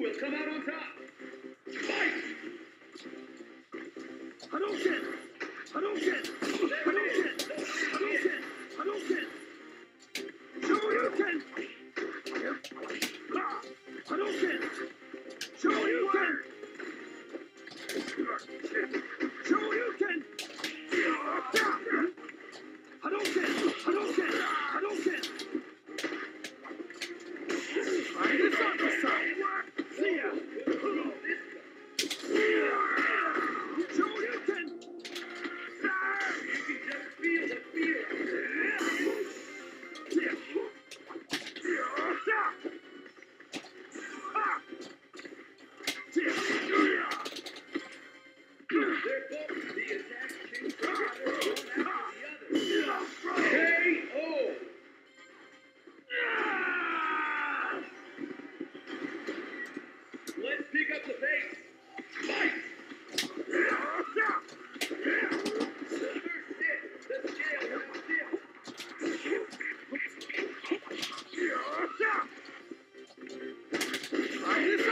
who will come out on top. Fight! Hadouken! Hadouken! Hadouken! Hadouken! Hadouken! Shoryuken! Hadouken! Shoryuken! Shoryuken! Hadouken! Hadouken! Hadouken!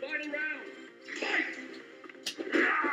Final round. Fight!